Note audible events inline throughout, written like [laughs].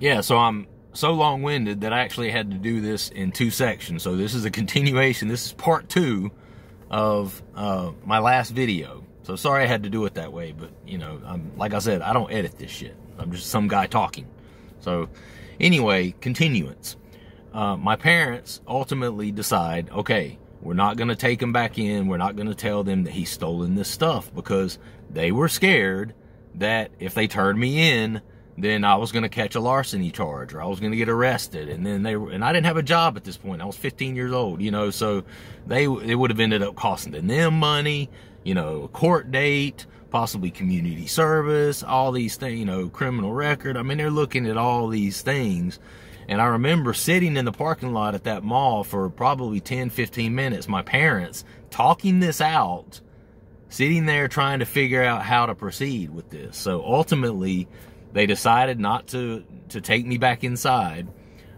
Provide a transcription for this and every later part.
yeah, so I'm so long-winded that I actually had to do this in two sections. So this is a continuation. This is part two of uh, my last video. So sorry I had to do it that way, but you know, I'm, like I said, I don't edit this shit. I'm just some guy talking. So anyway, continuance. Uh, my parents ultimately decide, okay, we're not going to take him back in. We're not going to tell them that he's stolen this stuff because they were scared that if they turned me in, then I was going to catch a larceny charge or I was going to get arrested. And then they were, and I didn't have a job at this point. I was 15 years old, you know, so they, it would have ended up costing them money, you know, a court date, possibly community service, all these things, you know, criminal record. I mean, they're looking at all these things. And I remember sitting in the parking lot at that mall for probably 10, 15 minutes, my parents talking this out, sitting there trying to figure out how to proceed with this. So ultimately, they decided not to, to take me back inside.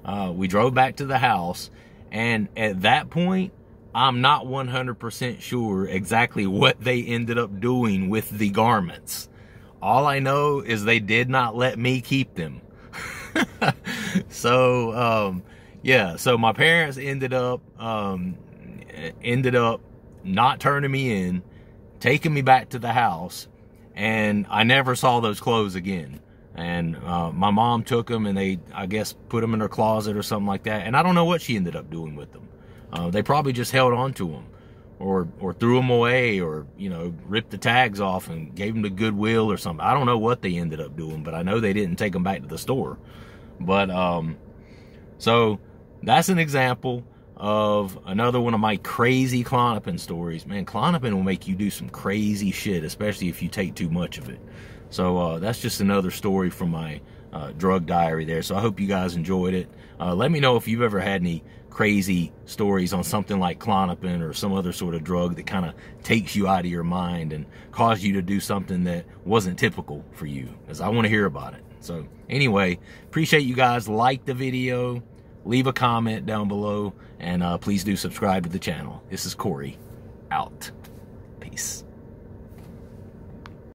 Uh, we drove back to the house. And at that point, I'm not 100% sure exactly what they ended up doing with the garments. All I know is they did not let me keep them. [laughs] so, um, yeah, so my parents ended up, um, ended up not turning me in, taking me back to the house, and I never saw those clothes again. And uh, my mom took them and they, I guess, put them in her closet or something like that. And I don't know what she ended up doing with them. Uh, they probably just held on to them or, or threw them away or, you know, ripped the tags off and gave them to Goodwill or something. I don't know what they ended up doing, but I know they didn't take them back to the store. But, um, so that's an example of another one of my crazy Klonopin stories. Man, Klonopin will make you do some crazy shit, especially if you take too much of it. So uh, that's just another story from my uh, drug diary there. So I hope you guys enjoyed it. Uh, let me know if you've ever had any crazy stories on something like Klonopin or some other sort of drug that kind of takes you out of your mind and causes you to do something that wasn't typical for you, because I want to hear about it. So anyway, appreciate you guys. Like the video, leave a comment down below, and uh, please do subscribe to the channel. This is Cory, out. Peace.